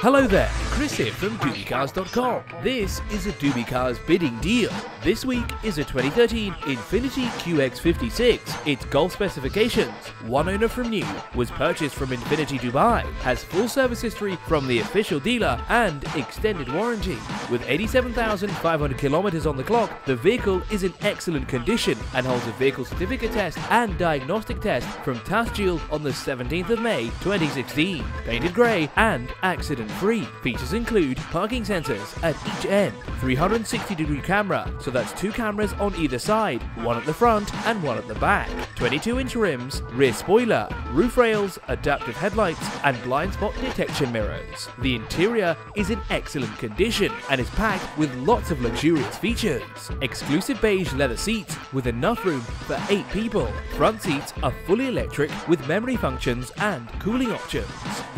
Hello there, Chris here from Dubicars.com. This is a DubiCars bidding deal. This week is a 2013 Infiniti QX56. Its Gulf specifications, one owner from new, was purchased from Infiniti Dubai, has full service history from the official dealer and extended warranty. With 87,500 kilometers on the clock, the vehicle is in excellent condition and holds a vehicle certificate test and diagnostic test from Tasjil on the 17th of May 2016. Painted grey and accident free. Features include parking sensors at each end, 360 degree camera, so that's two cameras on either side, one at the front and one at the back, 22 inch rims, rear spoiler, roof rails, adaptive headlights, and blind spot detection mirrors. The interior is in excellent condition and is packed with lots of luxurious features. Exclusive beige leather seats with enough room for 8 people. Front seats are fully electric with memory functions and cooling options.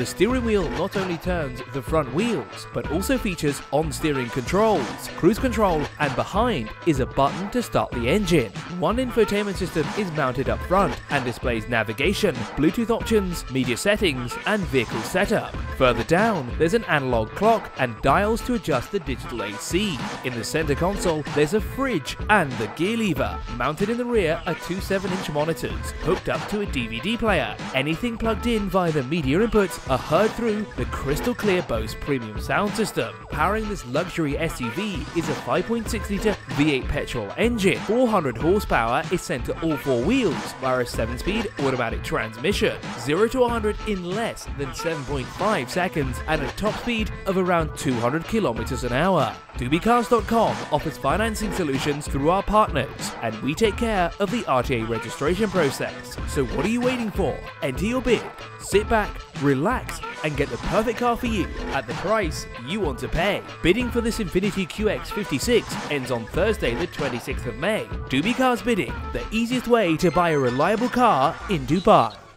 The steering wheel not only turns the front wheels, but also features on-steering controls, cruise control, and behind is a button to start the engine. One infotainment system is mounted up front and displays navigation, Bluetooth options, media settings, and vehicle setup. Further down, there's an analog clock and dials to adjust the digital AC. In the center console, there's a fridge and the gear lever. Mounted in the rear are two 7-inch monitors, hooked up to a DVD player. Anything plugged in via the media inputs are heard through the crystal clear Bose premium sound system. Powering this luxury SUV is a 5.6 litre V8 petrol engine. 400 horsepower is sent to all four wheels via a 7-speed automatic transmission. 0 to 100 in less than 7.5 seconds and a top speed of around 200 kilometers an hour. Dubicars.com offers financing solutions through our partners, and we take care of the RTA registration process. So what are you waiting for? Enter your bid, sit back, relax, and get the perfect car for you at the price you want to pay. Bidding for this Infiniti QX56 ends on Thursday, the 26th of May. DubiCars Bidding, the easiest way to buy a reliable car in Dubai.